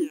Yeah.